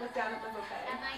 Look down at the buffet.